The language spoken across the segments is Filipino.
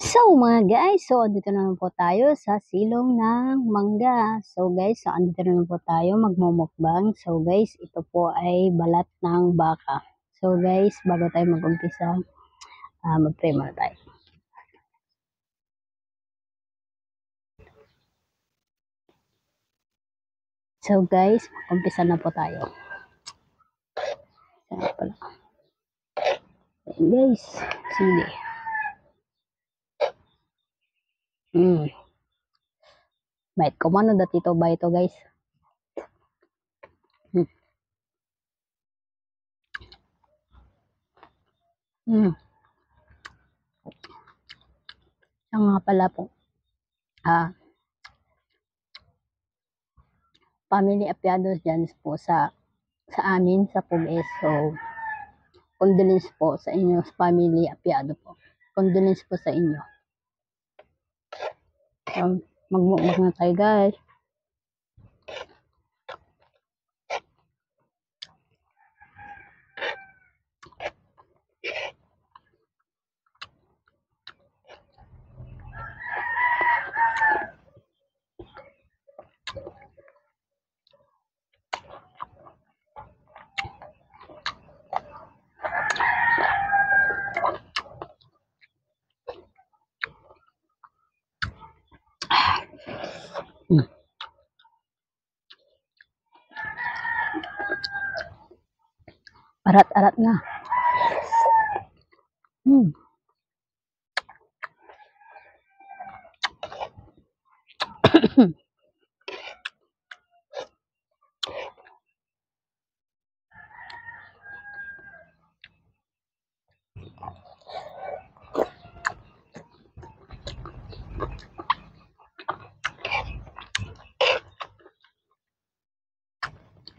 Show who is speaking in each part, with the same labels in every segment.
Speaker 1: So mga guys, so andito na naman po tayo sa silong ng mangga. So guys, so andito na naman po tayo magmumukbang. So guys, ito po ay balat ng baka. So guys, bago tayo mag-umpisa, uh, mag-pray muna tayo. So guys, umpisa na po tayo. Guys, sige. Hmm. Bait ko man dati to ba ito guys? Hmm. Hmm. Siya nga pala po. Ah. Family apiados dyan po sa sa amin sa Puges. So, condolence po sa inyo family apiado po. Condolence po sa inyo. Um, magmukbang na tayo guys. arat-aratnya hmm.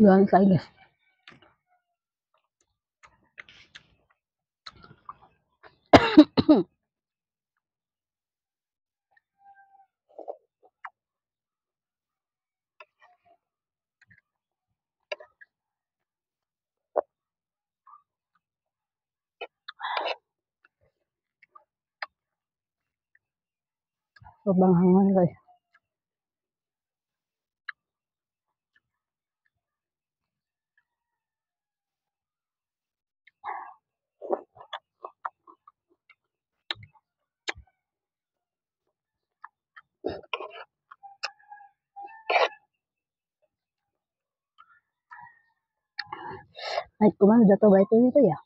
Speaker 1: Jangan saya guys. lubang hangon guys ya. Naik ke mana jatuh baik itu ya?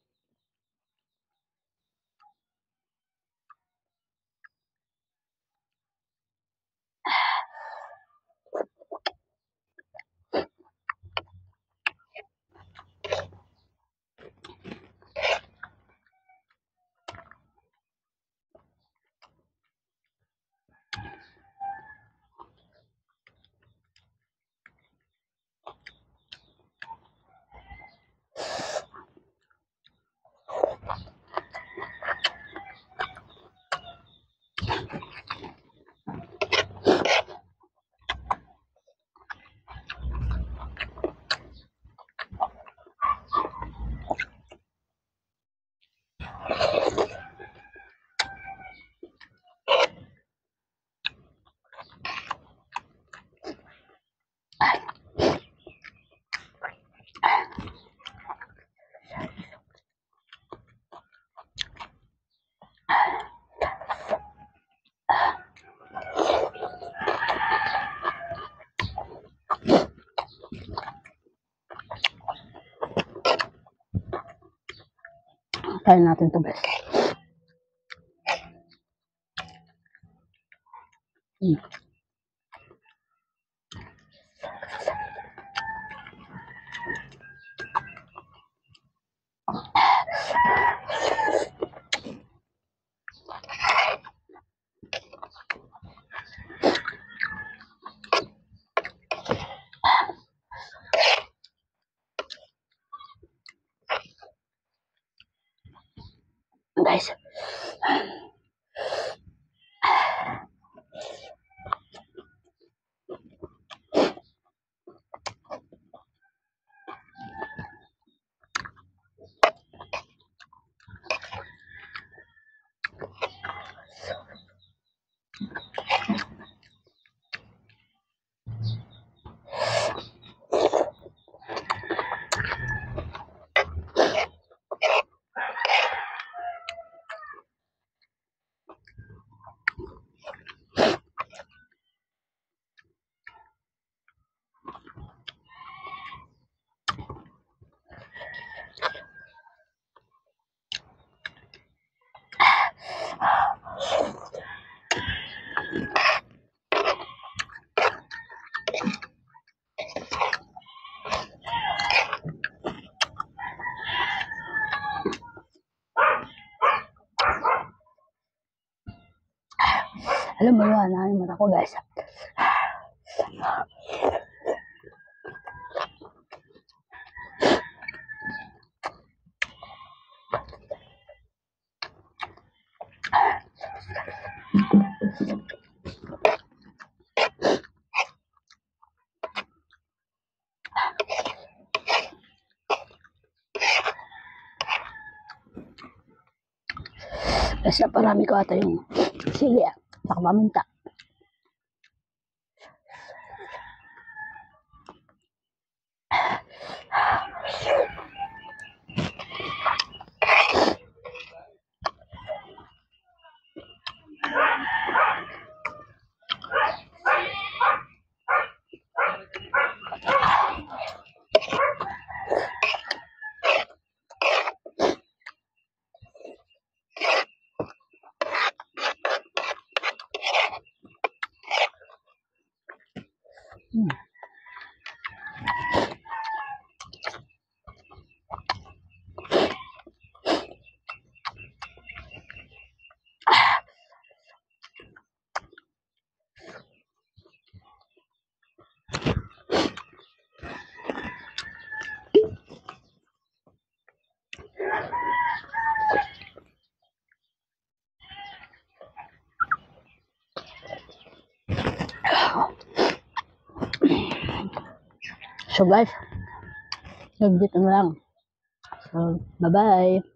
Speaker 1: Kain natin to guys. Hmm. Guys. Alam mo yun, na yung mata ko guys. Kasi parami ko ata yung sili ah. armamental. Oh. So guys, nagdito na lang. So, bye-bye.